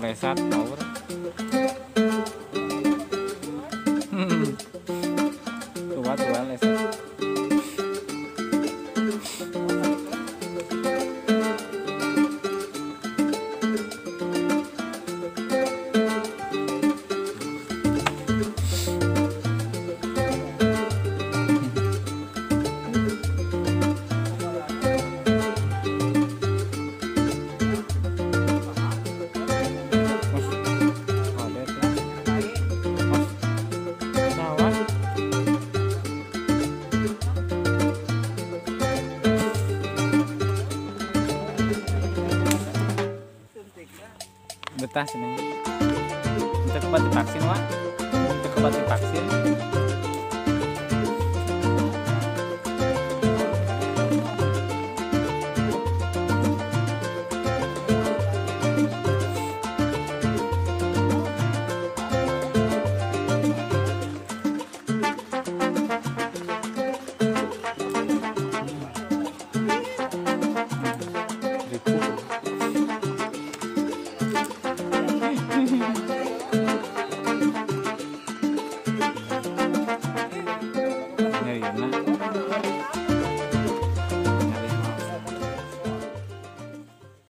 cat power Hmm. tua tua les Betah sini. Kita kebat divaksin, Wak. Kita kebat divaksin. ¿no?